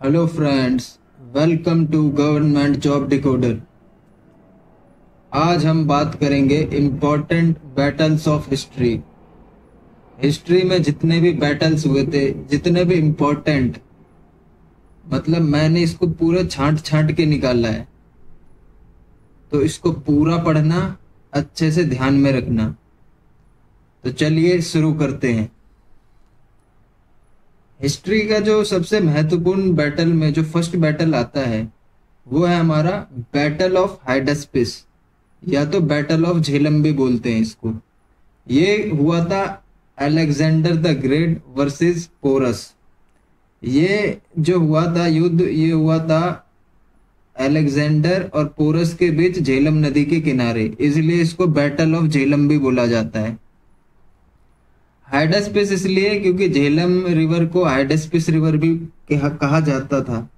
Hello friends welcome to government job decoder आज हम बात करेंगे important battles of history history में जितने भी बैटल्स हुए थे, जितने भी इम्पोर्टेंट मतलब मैंने इसको पूरा छांट छांट के निकाला है। तो इसको पूरा पढ़ना, अच्छे से ध्यान में रखना। तो चलिए शुरू करते हैं। हिस्ट्री का जो सबसे महत्वपूर्ण बैटल में जो फ़र्स्ट बैटल आता है, वो है हमारा बैटल ऑफ़ हाइडस्पिस या तो बैटल ऑफ़ झेलम भी बोलते हैं इसको। ये हुआ था Alexander the great versus Porus ये जो हुआ था युद्ध, ये हुआ था अलेक्जेंडर और पोरस के बीच झेलम नदी के किनारे, इसलिए इसको बैटल ऑफ़ झेलम भी बोला जाता है। हाइडस्पेस इसलिए क्योंकि झेलम रिवर को हाइडस्पेस रिवर भी कहा जाता था।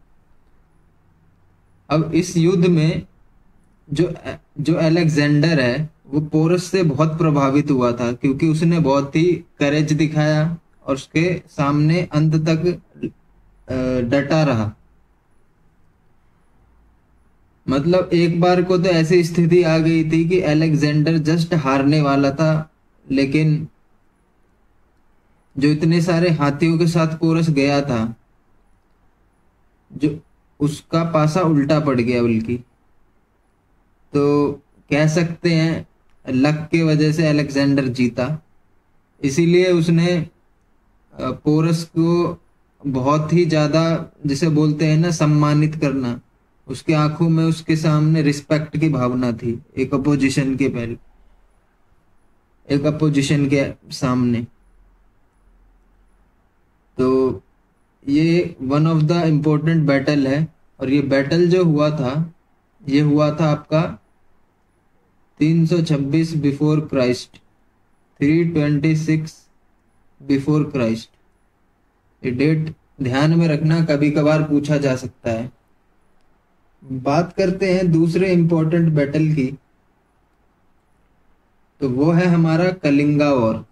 अब इस युद्ध में जो जो अलेक्जेंडर है, वो पोरस से बहुत प्रभावित हुआ था, क्योंकि उसने बहुत ही करेज दिखाया और उसके सामने अंत तक डटा रहा। मतलब एक बार को तो ऐसी स्थिति आ गई थी कि अलेक्जेंडर जस्ट हारने वाला था, लेकिन जो इतने सारे हाथियों के साथ कोरस गया था, जो उसका पासा उल्टा पड़ गया बल्कि तो कह सकते हैं, लक के वजह से अलेक्जेंडर जीता। इसीलिए उसने पोरस को बहुत ही ज़्यादा, जिसे बोलते हैं ना, सम्मानित करना, उसके आँखों में उसके सामने रिस्पेक्ट की भावना थी, एक अपोजिशन के पहले, एक अपोजिशन के सामने। तो ये one of the important battle है और ये बैटल जो हुआ था, ये हुआ था आपका 326 before Christ 326 before Christ date date ध्यान में रखना कभी कभार पूछा जा सकता है। बात करते हैं दूसरे इंपॉर्टेंट बैटल की तो वो है हमारा Kalinga war.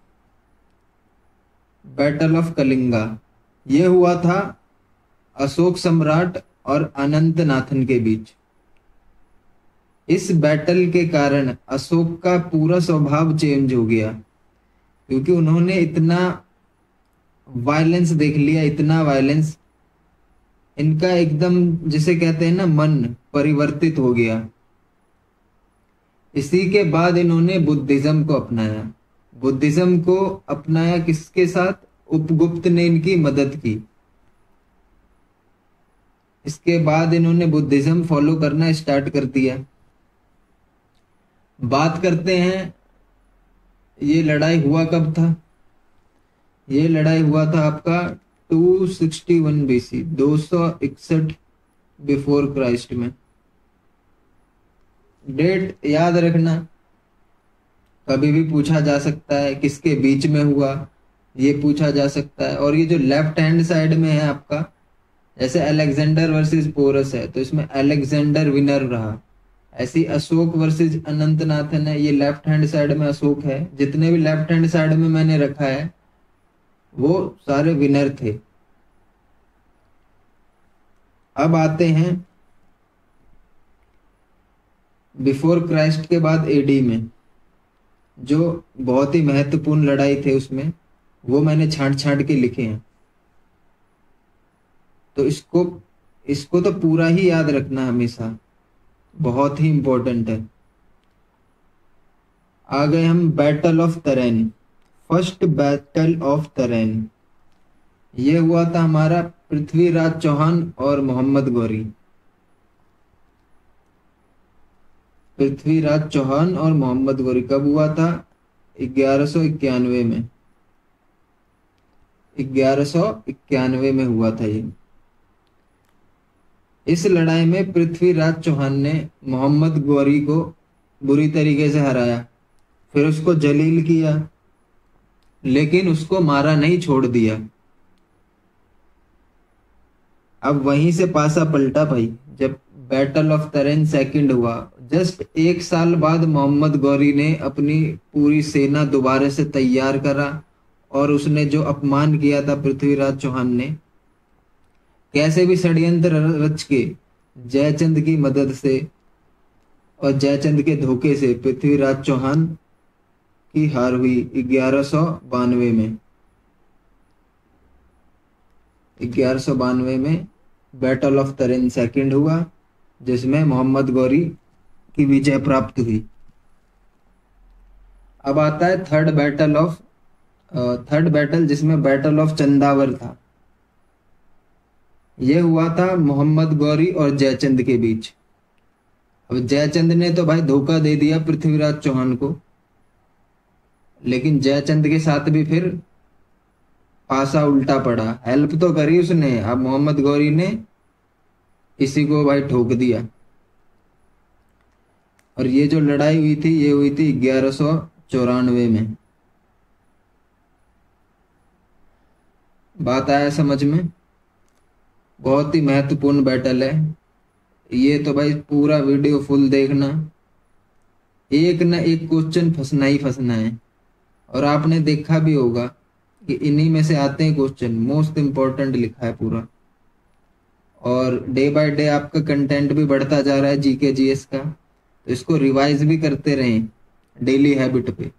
Battle of Kalinga यह हुआ था अशोक सम्राट और अनंत नाथन के बीच। इस बैटल के कारण अशोक का पूरा स्वभाव चेंज हो गया, क्योंकि उन्होंने इतना वायलेंस देख लिया, इतना वायलेंस इनका एकदम जिसे कहते हैं ना, मन परिवर्तित हो गया। इसी के बाद इन्होंने बुद्धिज्म को अपनाया। बुद्धिज्म को अपनाया किसके साथ? उपगुप्त ने इनकी मदद की। इसके बाद इन्होंने बुद्धिज्म फॉलो करना स्टार्ट कर दिया। बात करते हैं, ये लड़ाई हुआ कब था? ये लड़ाई हुआ था आपका 261 बीसी दो सौ इकसठ बिफोर क्राइस्ट में। डेट याद रखना। कभी भी पूछा जा सकता है किसके बीच में हुआ, ये पूछा जा सकता है। और ये जो लेफ़्ट हैंड साइड में है आपका, जैसे अलेक्जेंडर वर्सेस पोरस है तो इसमें अलेक्जेंडर विनर रहा। ऐसी अशोक वर्सेस अनंतनाथन है, ये लेफ़्ट हैंड साइड में अशोक है। जितने भी लेफ़्ट हैंड साइड में मैंने रखा है, वो सारे विनर थे। अब आते हैं बिफोर क्राइस्ट के बाद एडी में। जो बहुत ही महत्वपूर्ण लड़ाई थे उसमें, वो मैंने छांट छांट के लिखे हैं। तो इसको इसको तो पूरा ही याद रखना हमेशा। बहुत ही इंपॉर्टेंट है। आ गए हम battle of Tarain first battle of Tarain ये हुआ था हमारा पृथ्वीराज चौहान और मोहम्मद गौरी। पृथ्वीराज चौहान और मोहम्मद गौरी, कब हुआ था? ग्यारह में। ग्यारह में हुआ था ये। इस लड़ाई में पृथ्वीराज चौहान ने मोहम्मद गौरी को बुरी तरीके से हराया, फिर उसको जलील किया, लेकिन उसको मारा नहीं, छोड़ दिया। अब वहीं से पासा पलटा भाई, जब बैटल ऑफ़ तरेन सेकंड हुआ। जस्ट एक साल बाद मोहम्मद गौरी ने अपनी पूरी सेना दोबारा से तैयार करा और उसने जो अपमान किया था पृथ्वीराज चौहान ने, कैसे भी षड्यंत्र रच के जयचंद की मदद से और जयचंद के धोखे से पृथ्वीराज चौहान की हार हुई ग्यारह में। ग्यारह में बैटल ऑफ़ तरेन सेकंड हुआ। जिसमें मोहम्मद गौरी की विजय प्राप्त हुई। अब आता है third battle of third battle जिसमें बैटल ऑफ़ चंदावर था। यह हुआ था मोहम्मद गौरी और जयचंद के बीच। अब जयचंद ने तो भाई धोखा दे दिया पृथ्वीराज चौहान को। लेकिन जयचंद के साथ भी फिर पासा उल्टा पड़ा। हेल्प तो करी उसने। अब मोहम्मद गौरी ने इसी को भाई ठोक दिया। और ये जो लड़ाई हुई थी, ये हुई थी ग्यारह सौ चौरानवे में। बात आया समझ में? बहुत ही महत्वपूर्ण बैटल है। ये तो भाई पूरा वीडियो फुल देखना। एक ना एक क्वेश्चन फंसना ही फंसना है। और आपने देखा भी होगा कि इन्हीं में से आते हैं क्वेश्चन मोस्ट इंपॉर्टेंट लिखा है पूरा। और डे बाय डे आपका कंटेंट भी बढ़ता जा रहा है जीके जीएस का। तो इसको रिवाइज भी करते रहें डेली हैबिट पे।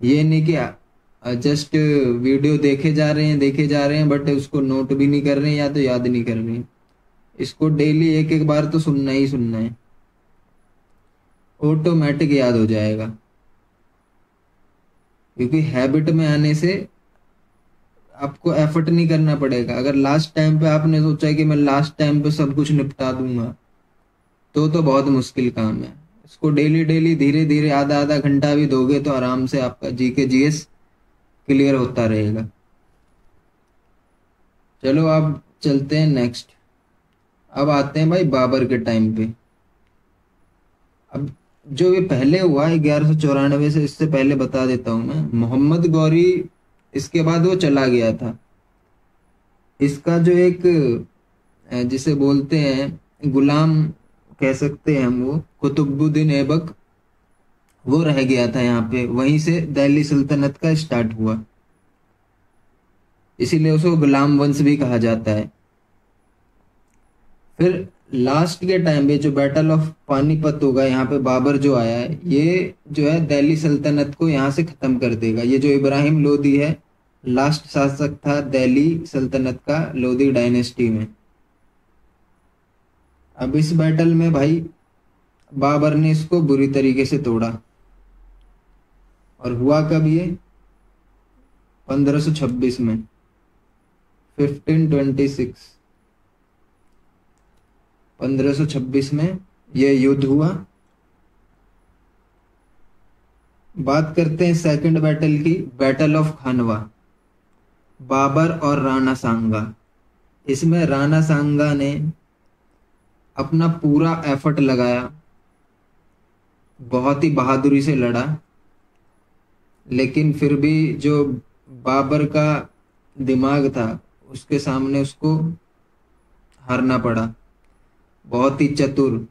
ये नहीं कि जस्ट वीडियो देखे जा रहे हैं, देखे जा रहे हैं बट उसको नोट भी नहीं कर रहे हैं या तो याद नहीं कर रहे हैं। इसको डेली एक एक बार तो सुनना ही सुनना है। ऑटोमेटिक याद हो जाएगा। क्योंकि हैबिट में आने से आपको एफर्ट नहीं करना पड़ेगा। अगर लास्ट टाइम पे आपने सोचा कि मैं लास्ट टाइम पे सब कुछ निपटा दूँगा तो तो बहुत मुश्किल काम है। इसको डेली डेली धीरे धीरे, आधा आधा घंटा भी दोगे तो आराम से आपका जी के जी एस क्लियर होता रहेगा। चलो आप चलते हैं नेक्स्ट अब आते हैं भाई बाबर के टाइम पे। अब जो ये पहले हुआ है ग्यारह सौ चौरानवे से, इससे पहले बता देता हूँ मैं। मोहम्मद गौरी इसके बाद वो चला गया था। इसका जो एक जिसे बोलते हैं, गुलाम कह सकते हैं हम वो, कुतुबुद्दीन ऐबक, वो रह गया था यहाँ पे। वहीं से दिल्ली सल्तनत का स्टार्ट हुआ। इसीलिए उसको गुलाम वंश भी कहा जाता है। फिर लास्ट के टाइम पे जो बैटल ऑफ़ पानीपत होगा, यहाँ पे बाबर जो आया है, ये जो है दिल्ली सल्तनत को यहाँ से खत्म कर देगा। ये जो इब्राहिम लोदी है लास्ट शासक था दिल्ली सल्तनत का, लोधी डायनेस्टी में। अब इस बैटल में भाई, बाबर ने इसको बुरी तरीके से तोड़ा। और हुआ कब ये? 1526 में। 1526 1526 में यह युद्ध हुआ। बात करते हैं सेकंड बैटल की बैटल ऑफ़ खानवा बाबर और राणा सांगा। इसमें राणा सांगा ने अपना पूरा एफर्ट लगाया। बहुत ही बहादुरी से लड़ा। लेकिन फिर भी जो बाबर का दिमाग था, उसके सामने उसको हारना पड़ा। बहुत ही चतुर।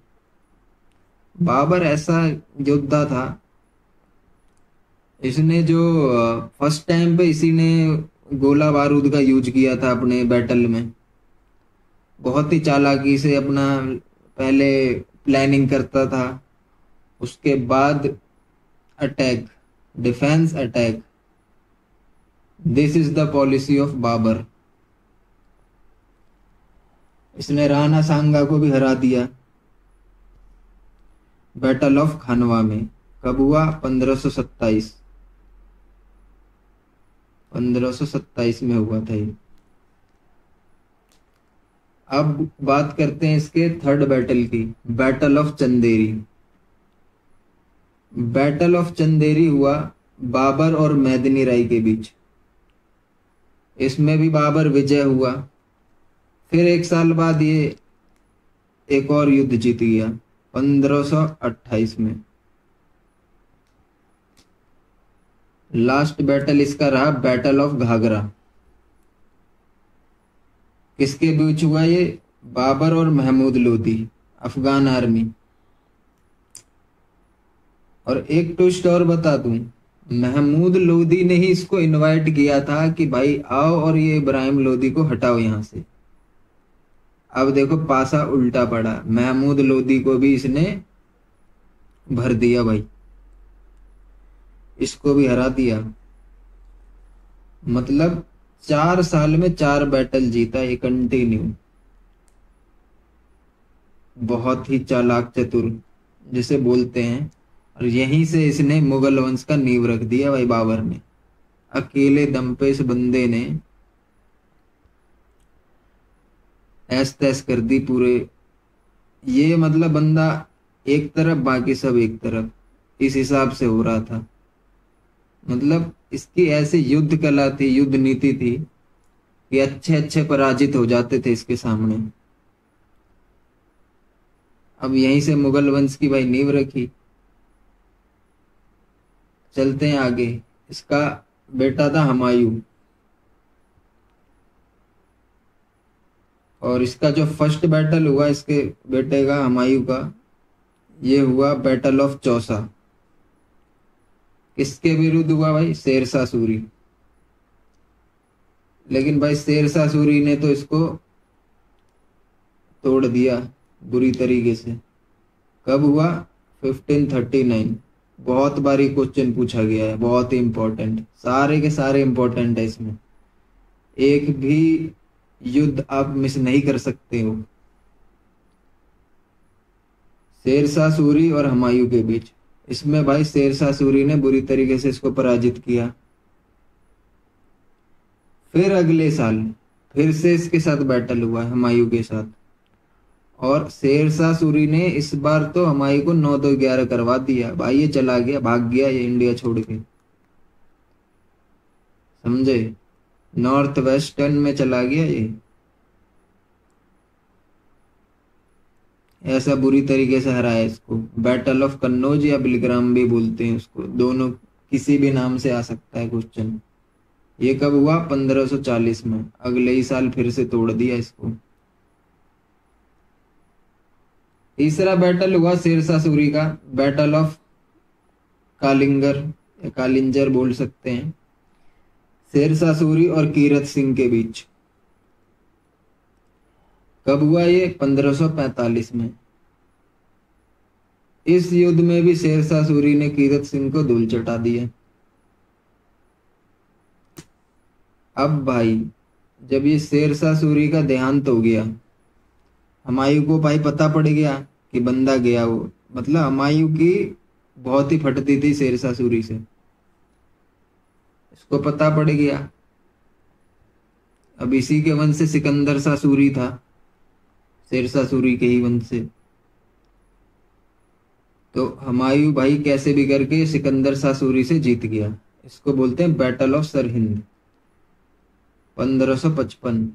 बाबर ऐसा योद्धा था। इसने जो फ़र्स्ट टाइम पे इसी ने गोला बारूद का यूज़ किया था अपने बैटल में। बहुत ही चालाकी से अपना पहले प्लानिंग करता था। उसके बाद attack defence attack this is the policy of Babur इसने राणा सांगा को भी हरा दिया। बैटल ऑफ़ खानवा में कब हुआ? 1527 1527 में हुआ था ये। अब बात करते हैं इसके थर्ड बैटल की battle of Chanderi battle of Chanderi हुआ बाबर और मैदनी राय के बीच। इसमें भी बाबर विजय हुआ। फिर एक साल बाद ये एक और युद्ध जीत गया 1528 में। लास्ट बैटल इसका रहा बैटल ऑफ़ घाघरा। किसके बीच हुआ ये? बाबर और महमूद लोधी अफगान आर्मी। और एक ट्विस्ट और बता दूँ, महमूद लोधी ने ही इसको इनवाइट किया था कि भाई आओ और ये इब्राहिम लोधी को हटाओ यहाँ से। अब देखो पासा उल्टा पड़ा, महमूद लोदी को भी इसने भर दिया भाई। इसको भी हरा दिया। मतलब चार साल में चार बैटल जीता ये कंटिन्यू बहुत ही चालाक चतुर, जिसे बोलते हैं। और यहीं से इसने मुगल वंश का नींव रख दिया भाई बाबर ने। अकेले दम पे इस बंदे ने ऐस तैस कर दी पूरे। ये मतलब बंदा एक तरफ़, बाकी सब एक तरफ़। इस हिसाब से हो रहा था। मतलब इसकी ऐसी युद्ध कला थी, युद्ध नीति थी कि अच्छे अच्छे पराजित हो जाते थे इसके सामने। अब यहीं से मुगल वंश की भाई नींव रखी। चलते हैं आगे। इसका बेटा था हमायूं। और इसका जो फ़र्स्ट बैटल हुआ, इसके बेटे का, हमायूं का, ये हुआ बैटल ऑफ़ चौसा। किसके विरुद्ध हुआ भाई? शेरशाह सूरी। लेकिन भाई शेरशाह सूरी ने तो इसको तोड़ दिया बुरी तरीके से। कब हुआ? 1539 बहुत बारी क्वेश्चन पूछा गया है, बहुत ही इंपॉर्टेंट सारे के सारे इंपॉर्टेंट है इसमें। एक भी युद्ध आप मिस नहीं कर सकते हो। शेरशाह सूरी और हमायूं के बीच। इसमें भाई शेरशाह सूरी ने बुरी तरीके से इसको पराजित किया। फिर अगले साल, फिर से इसके साथ बैटल हुआ हमायूं के साथ। और शेरशाह सूरी ने इस बार तो हमायूं को नौ दो ग्यारह करवा दिया। भाई ये चला गया, भाग गया ये इंडिया छोड़ के। समझे? नॉर्थ वेस्टर्न में चला गया ये। ऐसा बुरी तरीके से हराया इसको। बैटल ऑफ़ कन्नौज या बिलग्राम भी बोलते हैं उसको। दोनों किसी भी नाम से आ सकता है क्वेश्चन ये कब हुआ? 1540 में। अगले ही साल फिर से तोड़ दिया इसको। तीसरा बैटल हुआ शेरशाह सूरी का। बैटल ऑफ़ कालिंगर या कालिंजर बोल सकते हैं। शेरशाह सूरी और कीरत सिंह के बीच। कब हुआ ये? 1545 में। इस युद्ध में भी शेरशाह सूरी ने कीरत सिंह को धूल चटा दिया अब भाई, जब ये शेरशाह सूरी का देहांत हो गया हमायूं को भाई पता पड़ गया कि बंदा गया वो। मतलब हमायूं की बहुत ही फटती थी शेरशाह सूरी से। इसको पता पड़ गया। अब इसी के वंश से सिकंदर सा सूरी था। शेरशाह सूरी के ही वंश से। तो हमायूं भाई कैसे भी करके सिकंदर शाह सूरी से जीत गया। इसको बोलते हैं बैटल ऑफ़ सरहिंद 1555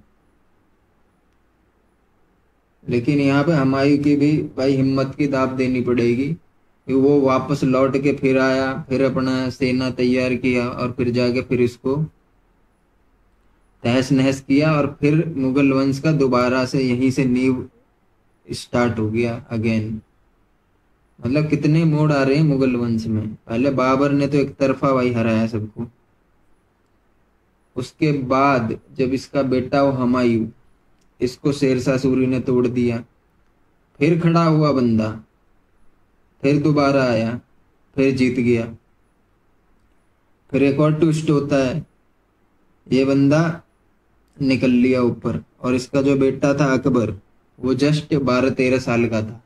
लेकिन यहाँ पे हमायूं की भी भाई हिम्मत की दाब देनी पड़ेगी कि वो वापस लौट के फिर आया, फिर अपना सेना तैयार किया और फिर जाके फिर इसको तहस नहस किया और फिर मुगल वंश का दोबारा से यहीं से नींव स्टार्ट हो गया अगेन मतलब कितने मोड़ आ रहे हैं मुगल वंश में। पहले बाबर ने तो एक तरफा भाई हराया सबको। उसके बाद जब इसका बेटा वो हमायूं, इसको शेरशाह सूरी ने तोड़ दिया। फिर खड़ा हुआ बंदा, फिर दोबारा आया, फिर जीत गया। फिर एक और ट्विस्ट होता है। ये बंदा निकल लिया ऊपर। और इसका जो बेटा था अकबर, वो जस्ट बारह तेरह साल का था।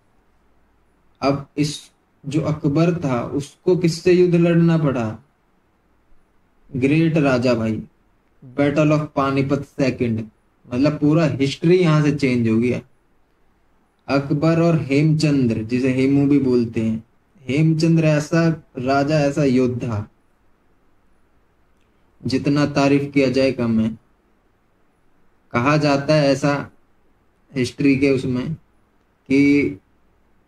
अब इस जो अकबर था, उसको किससे युद्ध लड़ना पड़ा? ग्रेट राजा भाई बैटल ऑफ़ पानीपत सेकंड मतलब पूरा हिस्ट्री यहाँ से चेंज हो गया। अकबर और हेमचंद्र, जिसे हेमू भी बोलते हैं। हेमचंद्र ऐसा राजा, ऐसा योद्धा। जितना तारीफ़ किया जाए कम है। कहा जाता है ऐसा हिस्ट्री के उसमें कि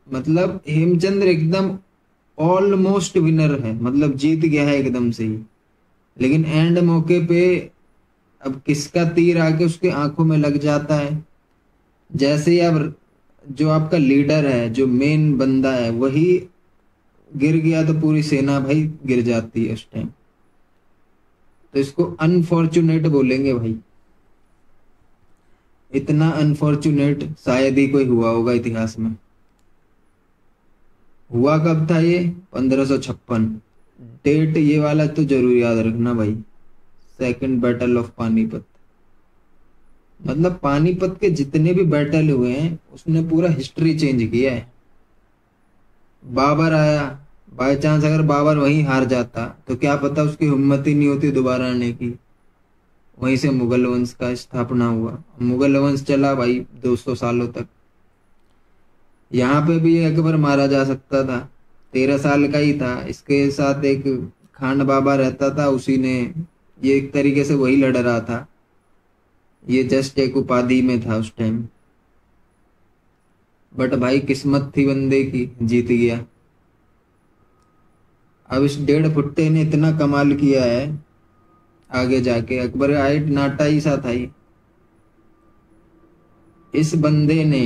मतलब हेमचंद्र एकदम ऑलमोस्ट विनर है। मतलब जीत गया है एकदम से ही। लेकिन एंड मौके पे अब किसका तीर आके उसके आँखों में लग जाता है। जैसे ही अब जो आपका लीडर है, जो मेन बंदा है, वही गिर गया तो पूरी सेना भाई गिर जाती है उस टाइम तो इसको अनफॉर्चुनेट बोलेंगे भाई। इतना अनफॉर्चुनेट शायद ही कोई हुआ होगा इतिहास में। हुआ कब था ये? पंद्रह डेट ये वाला तो ज़रूर याद रखना भाई। सेकंड बैटल ऑफ़ पानीपत मतलब पानीपत के जितने भी बैटल हुए हैं, उसने पूरा हिस्ट्री चेंज किया है। बाबर आया। बाय चांस अगर बाबर वहीं हार जाता तो क्या पता उसकी हिम्मत ही नहीं होती दोबारा आने की। वहीं से मुगल वंश का स्थापना हुआ। मुगल वंश चला भाई 200 सालों तक। यहाँ पे भी अकबर मारा जा सकता था। तेरह साल का ही था। इसके साथ एक खान बाबा रहता था। उसी ने ये एक तरीके से वही लड़ रहा था। ये जस्ट एक उपाधि में था उस टाइम बट भाई किस्मत थी बंदे की, जीत गया। अब इस डेढ़ फुट्टे ने इतना कमाल किया है। आगे जाके, अकबर आए, नाटा ही सा था ही इस बंदे ने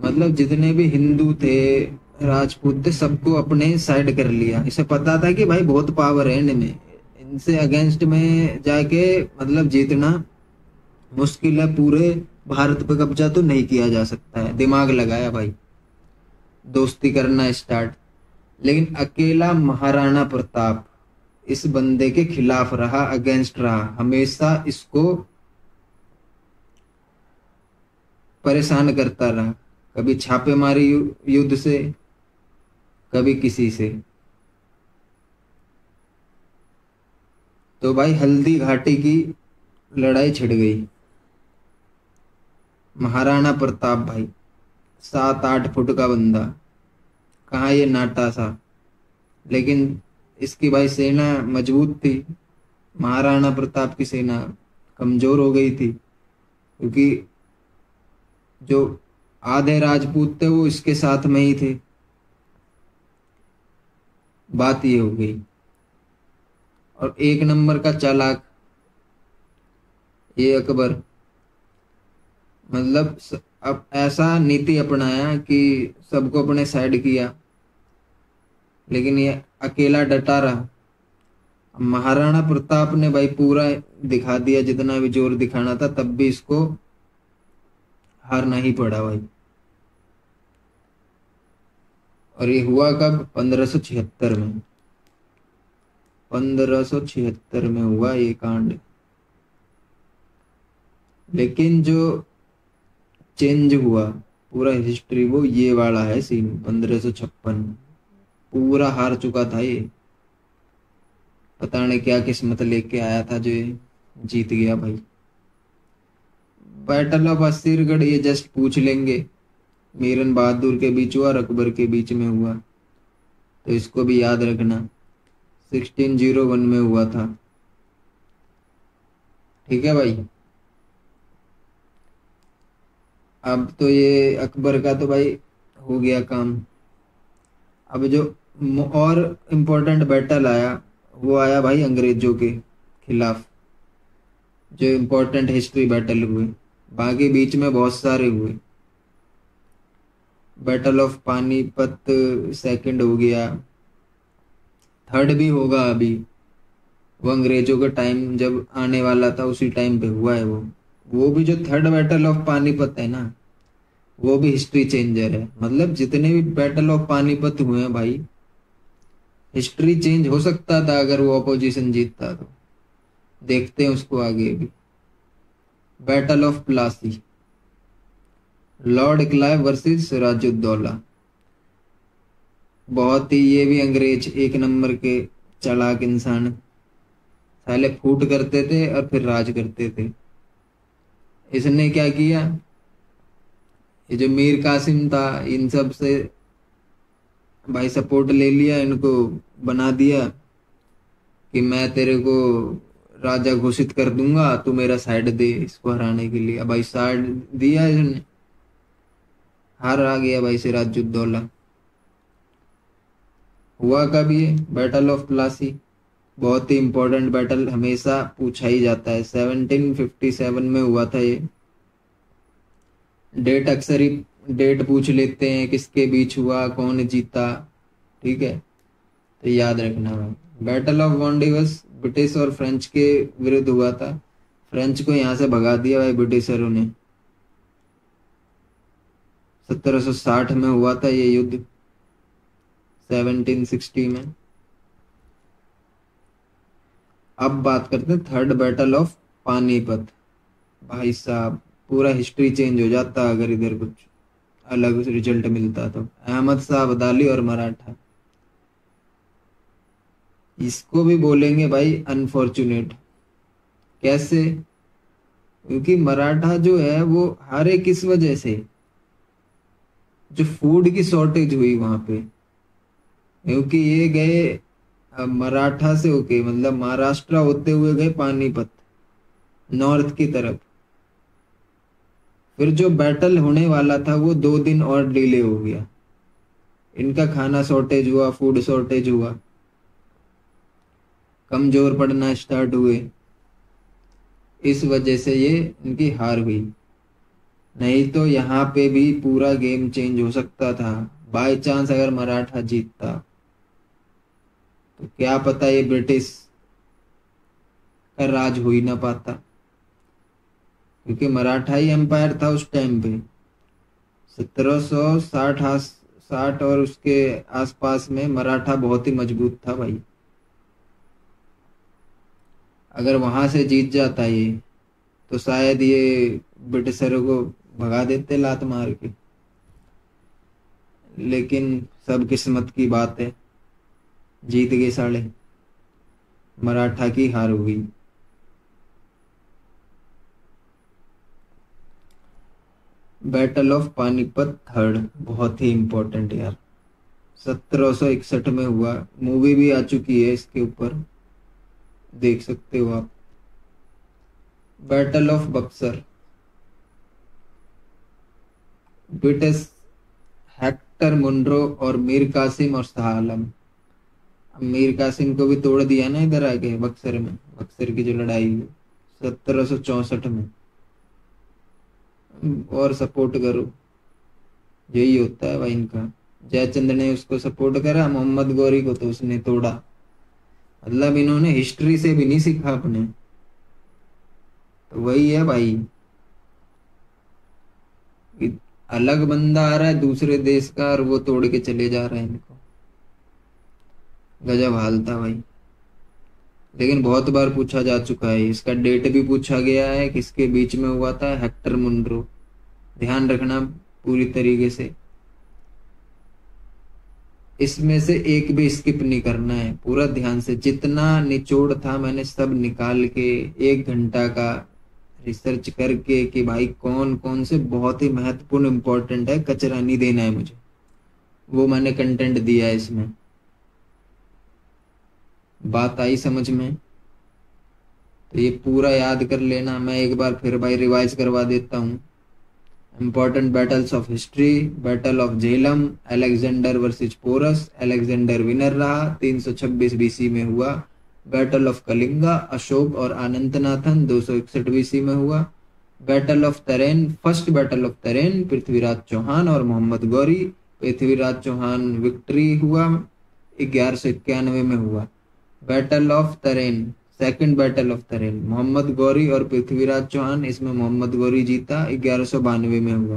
मतलब जितने भी हिंदू थे, राजपूत थे, सबको अपने साइड कर लिया। इसे पता था कि भाई बहुत पावर है इनमें। इनसे अगेंस्ट में जाके मतलब जीतना मुश्किल है, पूरे भारत पे कब्जा तो नहीं किया जा सकता है। दिमाग लगाया भाई। दोस्ती करना स्टार्ट लेकिन अकेला महाराणा प्रताप इस बंदे के खिलाफ रहा अगेंस्ट रहा। हमेशा इसको परेशान करता रहा। कभी छापेमारी युद्ध से, कभी किसी से। तो भाई हल्दी घाटी की लड़ाई छिड़ गई। महाराणा प्रताप भाई, सात आठ फुट का बंदा। कहा ये नाटा सा? लेकिन इसकी भाई सेना मज़बूत थी। महाराणा प्रताप की सेना कमज़ोर हो गई थी, क्योंकि जो आधे राजपूत थे वो इसके साथ में ही थे। बात ये हो गई। और एक नंबर का चालाक, ये अकबर मतलब अब ऐसा नीति अपनाया कि सबको अपने साइड किया। लेकिन ये अकेला डटा रहा। महाराणा प्रताप ने भाई पूरा दिखा दिया, जितना भी ज़ोर दिखाना था, तब भी इसको हारना ही पड़ा भाई। और ये हुआ कब? पंद्रह में। पंद्रह में हुआ ये कांड। लेकिन जो चेंज हुआ, पूरा हिस्ट्री वो ये वाला है सीन पंद्रह पूरा हार चुका था ये। पता नहीं क्या किस्मत लेके आया था जो जीत गया भाई। बैटल ऑफ़ असीरगढ़ ये जस्ट पूछ लेंगे। मीरन बहादुर के बीच हुआ और अकबर के बीच में हुआ। तो इसको भी याद रखना। 1601 में हुआ था। ठीक है भाई। अब तो ये अकबर का तो भाई हो गया काम। अब जो और इम्पोर्टेंट बैटल आया। वो आया भाई अंग्रेज़ों के खिलाफ, जो इम्पोर्टेंट हिस्ट्री बैटल हुए। बाकी बीच में बहुत सारे हुए। बैटल ऑफ़ पानीपत सेकंड हो गया। थर्ड भी होगा अभी। वो अंग्रेज़ों का टाइम जब आने वाला था, उसी टाइम पे हुआ है वो। वो भी जो थर्ड बैटल ऑफ़ पानीपत है ना, वो भी हिस्ट्री चेंजर है। मतलब जितने भी बैटल ऑफ़ पानीपत हुए हैं भाई हिस्ट्री चेंज हो सकता था अगर वो अपोजिशन जीतता तो। देखते हैं उसको आगे भी। Battle of Plassey Lord Clive versus Sirajuddaula बहुत ही, ये भी अंग्रेज़ एक नंबर के चलाक इंसान। पहले फूट करते थे और फिर राज करते थे। इसने क्या किया? ये जो मीर कासिम था, इन सबसे भाई सपोर्ट ले लिया, इनको बना दिया कि मैं तेरे को राजा घोषित कर दूँगा, तू मेरा साइड दे इसको हराने के लिए। भाई साइड दिया इसने। हार आ गया भाई सिराजुद्दौला हुआ कब ये? बैटल ऑफ़ प्लासी बहुत ही इंपॉर्टेंट बैटल हमेशा पूछा ही जाता है। 1757 में हुआ था ये। डेट अक्सर ही डेट पूछ लेते हैं किसके बीच हुआ, कौन जीता, ठीक है? तो याद रखना। भाई बैटल ऑफ़ वॉन्डिवस ब्रिटिश और फ्रेंच के विरुद्ध हुआ था। फ्रेंच को यहाँ से भगा दिया भाई ब्रिटिशरों ने। 1760 में हुआ था ये युद्ध 1760 में। अब बात करते हैं थर्ड बैटल ऑफ़ पानीपत भाई साहब, पूरा हिस्ट्री चेंज हो जाता अगर इधर कुछ। अलग रिज़ल्ट मिलता तो। अहमद शाह अब्दाली और मराठा। इसको भी बोलेंगे भाई अनफॉर्चुनेट कैसे? क्योंकि मराठा जो है, वो हारे किस वजह से, जो फ़ूड की शॉर्टेज हुई वहाँ पे। क्योंकि ये गए मराठा से होके मतलब महाराष्ट्र होते हुए गए पानीपत नॉर्थ की तरफ़। फिर जो बैटल होने वाला था, वो दो दिन और डिले हो गया। इनका खाना शॉर्टेज हुआ फ़ूड शॉर्टेज हुआ। कमज़ोर पड़ना स्टार्ट हुए। इस वजह से ये इनकी हार हुई नहीं तो यहाँ पे भी पूरा गेम चेंज हो सकता था। बाय चांस अगर मराठा जीतता। तो क्या पता ये ब्रिटिश का राज हो ही ना पाता। क्योंकि मराठा ही एम्पायर था उस टाइम पे। सत्रह सौ साठ साठ और उसके आसपास में मराठा बहुत ही मज़बूत था भाई। अगर वहाँ से जीत जाता ये तो शायद ये ब्रिटिशरों को भगा देते लात मार के। लेकिन सब किस्मत की बात है जीत गए साले। मराठा की हार हुई बैटल ऑफ़ पानीपत थर्ड। बहुत ही इंपॉर्टेंट यार। सत्रह सौ इकसठ में हुआ। मूवी भी आ चुकी है इसके ऊपर। देख सकते हो आप। Battle of Buxar British Hector Munro और मीर कासिम और शाह आलम मीर कासिम को भी तोड़ दिया ना इधर आके बक्सर में। बक्सर की जो लड़ाई हुई। सत्रह में। और सपोर्ट करो। यही होता है भाई इनका। जयचंद ने उसको सपोर्ट करा, मोहम्मद गौरी को तो उसने तोड़ा। मतलब इन्होंने हिस्ट्री से भी नहीं सीखा अपने। तो वही है भाई। अलग बंदा आ रहा है दूसरे देश का और वो तोड़ के चले जा रहे हैं इनको। गजब हाल था भाई। लेकिन बहुत बार पूछा जा चुका है, इसका डेट भी पूछा गया है, किसके बीच में हुआ था हेक्टर मुंड्रो ध्यान रखना पूरी तरीके से। इसमें से एक भी स्किप नहीं करना है, पूरा ध्यान से। जितना निचोड़ था मैंने सब निकाल के, एक घंटा का रिसर्च करके कि भाई कौन कौन से बहुत ही महत्वपूर्ण इंपॉर्टेंट है, कचरा नहीं देना है मुझे। वो मैंने कंटेंट दिया है इसमें। बात आई समझ में? तो ये पूरा याद कर लेना, मैं एक बार फिर भाई रिवाइज करवा देता हूँ। Important battles of history battle of Jhelum Alexander versus Porus Alexander winner रहा 326 बीसी में हुआ। बैटल ऑफ़ कलिंगा अशोक और अनंतनाथन दो बीसी में हुआ। Battle of Tarain first battle of Tarain Prithviraj Chauhan और मोहम्मद गौरी पृथ्वीराज चौहान विक्ट्री हुआ, ग्यारह सौ इक्यानवे में हुआ। Battle of Tarain second battle of Tarain Mohammad Ghori और पृथ्वीराज चौहान इसमें मोहम्मद गौरी जीता, ग्यारह में हुआ।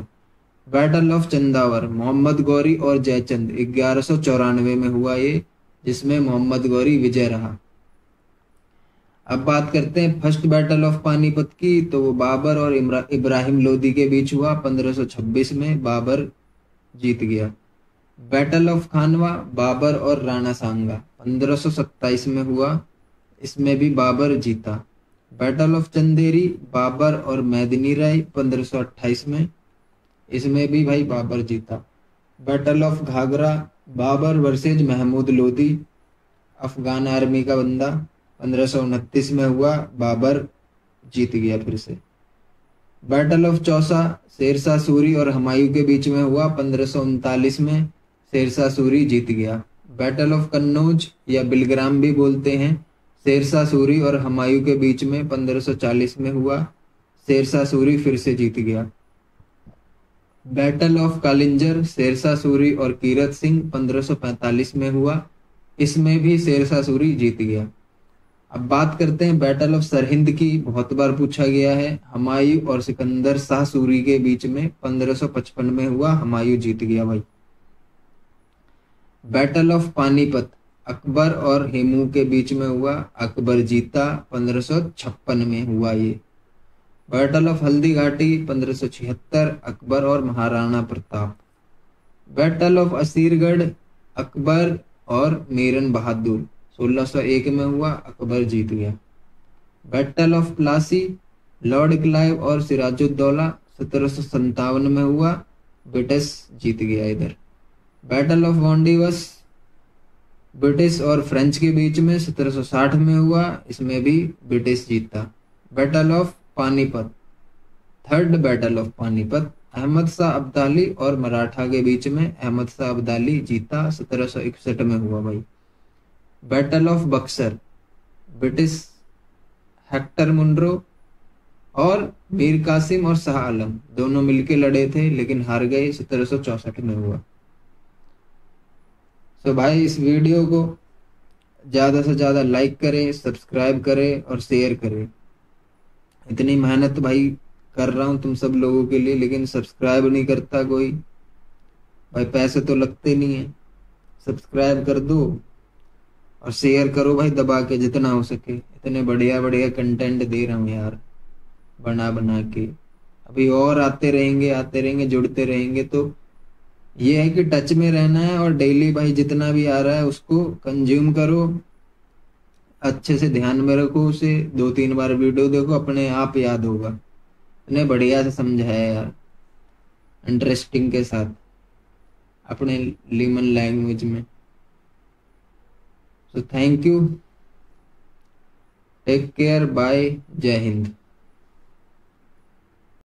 बैटल ऑफ़ चंदावर मोहम्मद गौरी और जयचंद, ग्यारह में हुआ ये, जिसमें मोहम्मद गौरी विजय रहा। अब बात करते हैं फ़र्स्ट बैटल ऑफ़ पानीपत की तो वो बाबर और इब्राहिम लोदी के बीच हुआ 1526 में बाबर जीत गया। बैटल ऑफ़ खानवा, बाबर और राणा सांगा। 1527 में हुआ। इसमें भी बाबर जीता। बैटल ऑफ़ चंदेरी बाबर और मैदनी राय 1528 में। इसमें भी भाई बाबर जीता। Battle of Ghaghra, Babur versus Mahmud Lodi, Afghan army का बंदा, पंद्रह में हुआ, बाबर जीत गया फिर से। बैटल ऑफ़ चौसा, शेरशाह सूरी और हमायूं के बीच में हुआ, पंद्रह में, शेरशाह सूरी जीत गया। बैटल ऑफ़ कन्नौज या बिलग्राम भी बोलते हैं। शेरशाह सूरी और हमायूं के बीच में 1540 में हुआ। शेरशाह सूरी फिर से जीत गया। बैटल ऑफ़ कालिंजर शेरशाह सूरी और कीरत सिंह 1545 में हुआ। इसमें भी शेरशाह सूरी जीत गया। अब बात करते हैं बैटल ऑफ़ सरहिंद की। बहुत बार पूछा गया है, हमायूं और सिकंदर शाह सूरी के बीच में 1555 में हुआ, हमायूं जीत गया भाई। बैटल ऑफ़ पानीपत अकबर और हेमू के बीच में हुआ अकबर जीता 1556 में हुआ ये। बैटल ऑफ़ हल्दी घाटी 1576 अकबर और महाराणा प्रताप। बैटल ऑफ़ असीरगढ़ अकबर और मीरन बहादुर 1601 में हुआ, अकबर जीत गया। Battle of Plassey Lord Clive और सिराजुद्दौला सत्रह में हुआ ब्रिटिश जीत गया इधर। बैटल ऑफ़ वॉन्डिवस ब्रिटिश और फ्रेंच के बीच में 1760 में हुआ, इसमें भी ब्रिटिश जीता। Battle of Panipat third battle of Panipat Ahmad Shah Abdali और मराठा के बीच में अहमद शाह अब्दाली जीता, सत्रह में हुआ भाई। Battle of Buxar British Hector Munro और मीर कासिम और शाह आलम दोनों मिलके लड़े थे, लेकिन हार गए, सत्रह में हुआ। तो भाई, इस वीडियो को ज़्यादा से ज़्यादा लाइक करें सब्सक्राइब करें और शेयर करें। इतनी मेहनत भाई कर रहा हूँ तुम सब लोगों के लिए, लेकिन सब्सक्राइब नहीं करता कोई। भाई, पैसे तो लगते नहीं है। सब्सक्राइब कर दो और शेयर करो भाई, दबा के जितना हो सके। इतने बढ़िया बढ़िया कंटेंट दे रहा हूँ यार बना बना के। अभी और आते रहेंगे आते रहेंगे, जुड़ते रहेंगे तो ये है कि टच में रहना है और डेली भाई जितना भी आ रहा है उसको कंज्यूम करो। अच्छे से ध्यान में रखो उसे। दो तीन बार वीडियो देखो, अपने आप याद होगा। इतने बढ़िया से समझाया यार। इंटरेस्टिंग के साथ। अपने लीमन लैंग्वेज में। So thank you take care bye Jai Hind